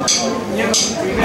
你，